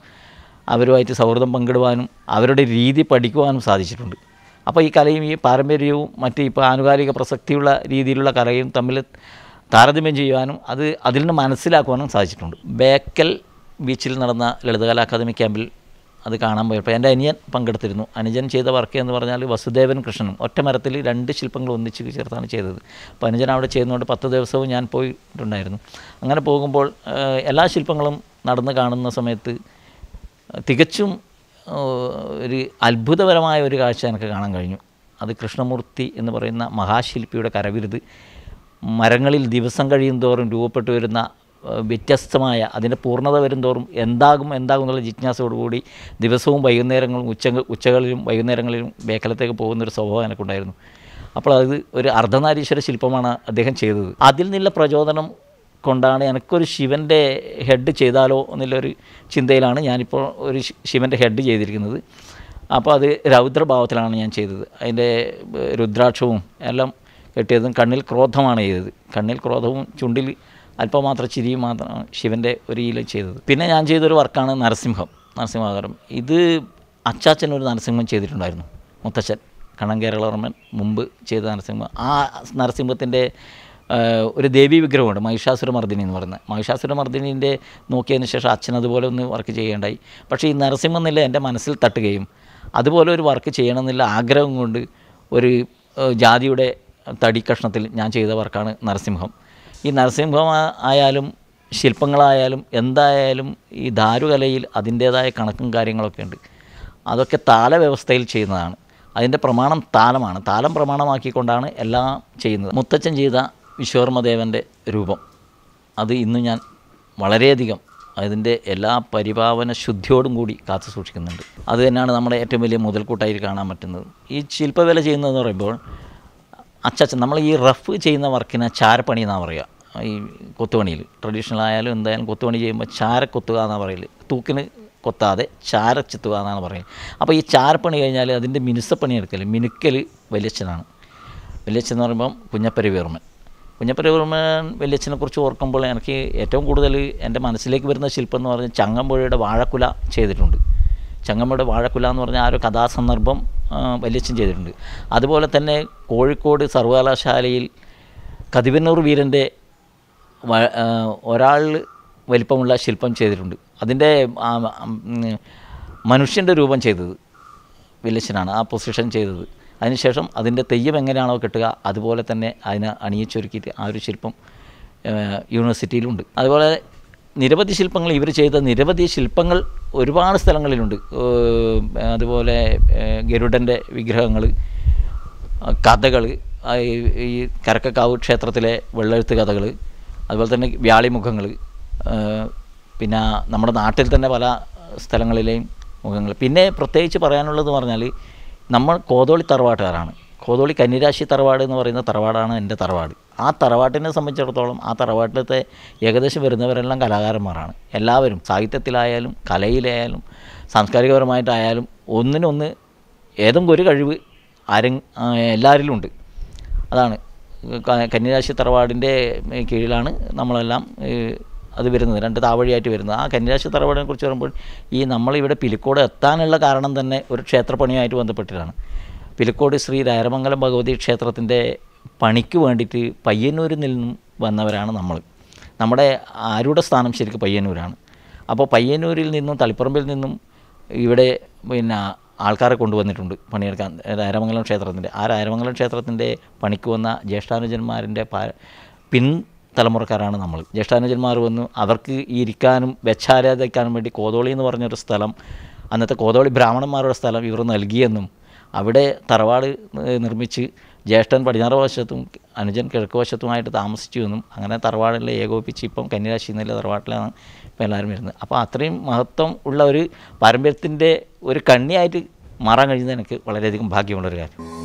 അവരുമായിട്ട് സൗഹൃദം പങ്കിടുവാനും അവരുടെ രീതി പഠിക്കുവാനും സാധിച്ചിട്ടുണ്ട്. അപ്പോൾ ഈ കലയും ഈ പാരമ്പര്യവും മറ്റ് ഇപ്പോൾ ആനുകാലിക പ്രസക്തിയുള്ള രീതിയിലുള്ള കലയും തമ്മിൽ താരതമ്യം ചെയ്യുവാനും അത് അതിൽ നിന്ന് മനസ്സിലാക്കുവാനും സാധിച്ചിട്ടുണ്ട്. ബേക്കൽ ബീച്ചിൽ നടന്ന ലളിതകല അക്കാദമി ക്യാമ്പിൽ അത് കാണാൻ പോയപ്പോൾ എന്റെ അനിയൻ പങ്കെടുത്തിരുന്നു. അനുജൻ ചെയ്ത വർക്ക് എന്ന് പറഞ്ഞാൽ വസുദേവൻ കൃഷ്ണനും. ഒറ്റ മരത്തിൽ രണ്ട് ശില്പങ്ങൾ ഒന്നിച്ച് ചേർത്താണ് ചെയ്തത്. അപ്പോൾ അനുജൻ അവിടെ ചെയ്യുന്നതുകൊണ്ട് പത്ത് ദിവസവും ഞാൻ പോയിട്ടുണ്ടായിരുന്നു. അങ്ങനെ പോകുമ്പോൾ എല്ലാ ശില്പങ്ങളും നടന്ന് കാണുന്ന സമയത്ത് തികച്ചും ഒരു അത്ഭുതപരമായ ഒരു കാഴ്ച എനിക്ക് കാണാൻ കഴിഞ്ഞു. അത് കൃഷ്ണമൂർത്തി എന്ന് പറയുന്ന മഹാശില്പിയുടെ കരവിരുത് മരങ്ങളിൽ ദിവസം കഴിയും തോറും രൂപപ്പെട്ടു വരുന്ന വ്യത്യസ്തമായ അതിന്റെ പൂർണത വരും തോറും എന്താകും എന്താകും എന്നുള്ള ജിജ്ഞാസയോടുകൂടി ദിവസവും വൈകുന്നേരങ്ങളും ഉച്ച ഉച്ചകളിലും വൈകുന്നേരങ്ങളിലും ബേക്കലത്തേക്ക് പോകുന്നൊരു സ്വഭാവം എനിക്കുണ്ടായിരുന്നു. അപ്പോൾ അത് ഒരു അർദ്ധനാരീശ്വര ശില്പമാണ് അദ്ദേഹം ചെയ്തത്. അതിൽ നിന്നുള്ള പ്രചോദനം കൊണ്ടാണ് എനിക്കൊരു ശിവന്റെ ഹെഡ് ചെയ്താലോ എന്നുള്ളൊരു ചിന്തയിലാണ് ഞാനിപ്പോൾ ഒരു ശിവന്റെ ഹെഡ് ചെയ്തിരിക്കുന്നത്. അപ്പോൾ അത് രൗദ്രഭാവത്തിലാണ് ഞാൻ ചെയ്തത്. അതിന്റെ രുദ്രാക്ഷവും എല്ലാം കെട്ടിയതും കണ്ണിൽ ക്രോധമാണ് ചെയ്തത്. കണ്ണിൽ ക്രോധവും ചുണ്ടിൽ അല്പമാത്ര ചിരിയും മാത്രമാണ് ശിവന്റെ ഒരു ഈല ചെയ്തത്. പിന്നെ ഞാൻ ചെയ്തൊരു വർക്കാണ് നരസിംഹം നരസിംഹാകാരം. ഇത് അച്ചാച്ചൻ ഒരു നരസിംഹം ചെയ്തിട്ടുണ്ടായിരുന്നു. മുത്തച്ഛൻ കണ്ണൻ കേരളവർമ്മൻ മുമ്പ് ചെയ്ത നരസിംഹം. ആ നരസിംഹത്തിന്റെ ഒരു ദേവി വിഗ്രഹമുണ്ട് മഹിഷാസുരമർദ്ദിനി എന്ന് പറയുന്നത്. മഹിഷാസുരമർദ്ദിനീന്റെ നോക്കിയതിന് ശേഷം അച്ഛൻ അതുപോലെ ഒന്ന് വർക്ക് ചെയ്യേണ്ടായി പക്ഷേ ഈ നരസിംഹം എന്നില്ല എന്റെ മനസ്സിൽ തട്ടുകയും അതുപോലെ ഒരു വർക്ക് ചെയ്യണമെന്നുള്ള ആഗ്രഹം കൊണ്ട് ഒരു ജാതിയുടെ തടി കഷ്ണത്തിൽ ഞാൻ ചെയ്ത വർക്കാണ് നരസിംഹം. ഈ നരസിംഹം ആയാലും ശില്പങ്ങളായാലും എന്തായാലും ഈ ദാരുകലയിൽ അതിന്റേതായ കണക്കും കാര്യങ്ങളൊക്കെ ഉണ്ട്. അതൊക്കെ താലവ്യവസ്ഥയിൽ ചെയ്യുന്നതാണ്. അതിന്റെ പ്രമാണം താലമാണ്. താലം പ്രമാണമാക്കിക്കൊണ്ടാണ് എല്ലാം ചെയ്യുന്നത്. മുത്തച്ഛൻ ചെയ്ത വിശ്വകർമ്മദേവന്റെ രൂപം. അത് ഇന്ന് ഞാൻ വളരെയധികം അതിന്റെ എല്ലാ പരിപാവന ശുദ്ധിയോടും കൂടി കാത്തു സൂക്ഷിക്കുന്നുണ്ട്. അത് തന്നെയാണ് നമ്മുടെ ഏറ്റവും വലിയ മുതൽക്കൂട്ടായി കാണാൻ പറ്റുന്നത്. ഈ ശില്പവേല ചെയ്യുന്നതെന്ന് പറയുമ്പോൾ അച്ചച്ച നമ്മൾ ഈ റഫ് ചെയ്യുന്ന വർക്കിനെ ചാരപ്പണി എന്നാണ് പറയുക ഈ കൊത്തുപണിയിൽ ട്രഡീഷണൽ ആയാലും എന്തായാലും കൊത്തുപണി ചെയ്യുമ്പോൾ ചാര കൊത്തുക എന്നാണ് പറയൽ. തൂക്കിന് കൊത്താതെ ചാര ചെത്തുക എന്നാണ് പറയുന്നത് അപ്പോൾ ഈ ചാരപ്പണി കഴിഞ്ഞാൽ അതിന്റെ മിനുസപ്പണി എടുക്കൽ മിനുക്കൽ വലിയച്ഛനാണ്. വലിയച്ഛൻ എന്ന് പറയുമ്പം കുഞ്ഞപ്പരവിവർമ്മൻ കുഞ്ഞപ്പരവിവർമ്മൻ വലിയച്ഛനെ കുറിച്ച് ഓർക്കുമ്പോൾ എനിക്ക് ഏറ്റവും കൂടുതൽ എന്റെ മനസ്സിലേക്ക് വരുന്ന ശില്പം എന്ന് പറഞ്ഞാൽ ചങ്ങമ്പുഴയുടെ വാഴക്കുല ചെയ്തിട്ടുണ്ട്. ചങ്ങമ്പുഴയുടെ വാഴക്കുല എന്ന് പറഞ്ഞാൽ ആ ഒരു കഥാസന്ദർഭം വലിയച്ഛൻ ചെയ്തിട്ടുണ്ട്. അതുപോലെ തന്നെ കോഴിക്കോട് സർവകലാശാലയിൽ കതിവന്നൂർ വീരന്റെ ഒരാൾ വലിപ്പമുള്ള ശില്പം ചെയ്തിട്ടുണ്ട്. അതിന്റെ മനുഷ്യന്റെ രൂപം ചെയ്തത് വില്ലച്ചനാണ് ആ പൊസിഷൻ ചെയ്തത്. അതിനുശേഷം അതിന്റെ തെയ്യം എങ്ങനെയാണോ കെട്ടുക അതുപോലെ തന്നെ അതിനെ അണിയിച്ചൊരുക്കിയിട്ട് ആ ഒരു ശില്പം യൂണിവേഴ്സിറ്റിയിലുണ്ട്. അതുപോലെ നിരവധി ശില്പങ്ങൾ ഇവർ ചെയ്ത നിരവധി ശില്പങ്ങൾ ഒരുപാട് സ്ഥലങ്ങളിലുണ്ട്. അതുപോലെ ഗരുഡന്റെ വിഗ്രഹങ്ങൾ കഥകൾ ഈ കരക്കക്കാവ് ക്ഷേത്രത്തിലെ വെള്ളെഴുത്ത് കഥകൾ അതുപോലെ തന്നെ വ്യാളിമുഖങ്ങൾ പിന്നെ നമ്മുടെ നാട്ടിൽ തന്നെ പല സ്ഥലങ്ങളിലെയും മുഖങ്ങൾ. പിന്നെ പ്രത്യേകിച്ച് പറയാനുള്ളത് പറഞ്ഞാൽ നമ്മൾ കോതോളി തറവാട്ടുകാരാണ്. കോതോളി കന്നിരാശി തറവാട് എന്ന് പറയുന്ന തറവാടാണ് എന്റെ തറവാട്. ആ തറവാട്ടിനെ സംബന്ധിച്ചിടത്തോളം ആ തറവാട്ടിലത്തെ ഏകദേശം വരുന്നവരെല്ലാം കലാകാരന്മാരാണ്. എല്ലാവരും സാഹിത്യത്തിലായാലും കലയിലായാലും സാംസ്കാരികപരമായിട്ടായാലും ഒന്നിനൊന്ന് ഏതെങ്കിലും ഒരു കഴിവ് ആരും എല്ലാവരിലും ഉണ്ട്. അതാണ്. കന്നിരാശി തറവാടിന്റെ കീഴിലാണ് നമ്മളെല്ലാം അത് വരുന്നത് രണ്ട് താവഴിയായിട്ട് വരുന്നത്. ആ കന്യാശി തറവാടിനെ കുറിച്ച് പറയുമ്പോൾ ഈ നമ്മളിവിടെ പിലിക്കോട് എത്താനുള്ള കാരണം തന്നെ ഒരു ക്ഷേത്രപ്പണിയുമായിട്ട് ബന്ധപ്പെട്ടിട്ടാണ്. പിലിക്കോട് ശ്രീ രാരമംഗലം ഭഗവതി ക്ഷേത്രത്തിന്റെ പണിക്ക് വേണ്ടിയിട്ട് പയ്യന്നൂരിൽ നിന്നും വന്നവരാണ് നമ്മൾ. നമ്മുടെ ആരുടെ സ്ഥാനം ശരിക്കും പയ്യന്നൂരാണ്. അപ്പോൾ പയ്യന്നൂരിൽ നിന്നും തളിപ്പറമ്പിൽ നിന്നും ഇവിടെ പിന്നെ ആൾക്കാരെ കൊണ്ടുവന്നിട്ടുണ്ട് പണിയെടുക്കാൻ രാരമംഗലം ക്ഷേത്രത്തിന്റെ. ആ രാരമംഗലം ക്ഷേത്രത്തിന്റെ പണിക്ക് വന്ന ജ്യേഷ്ഠാനുജന്മാരിന്റെ പിൻ തലമുറക്കാരാണ് നമ്മൾ. ജ്യേഷ്ഠാനുജന്മാർ വന്നു അവർക്ക് ഇരിക്കാനും വെച്ചാരാധിക്കാനും വേണ്ടി കോതോളി എന്ന് പറഞ്ഞൊരു സ്ഥലം അന്നത്തെ കോതോളി ബ്രാഹ്മണന്മാരുടെ സ്ഥലം ഇവർ നൽകിയെന്നും അവിടെ തറവാട് നിർമ്മിച്ച് ജ്യേഷ്ഠൻ പടിഞ്ഞാറ് വശത്തും അനുജൻ കിഴക്ക് വശത്തുമായിട്ട് താമസിച്ചു എന്നും അങ്ങനെ തറവാടിലെ ഏകോപിപ്പിച്ച് ഇപ്പം കന്യാരാശി എന്നുള്ള തറവാട്ടിലാണ് ഇപ്പം എല്ലാവരും വരുന്നത്. അപ്പോൾ അത്രയും മഹത്വം ഉള്ള ഒരു പാരമ്പര്യത്തിന്റെ ഒരു കണ്ണിയായിട്ട് മാറാൻ കഴിയുന്നത് എനിക്ക് വളരെയധികം ഭാഗ്യമുള്ളൊരു കാര്യം.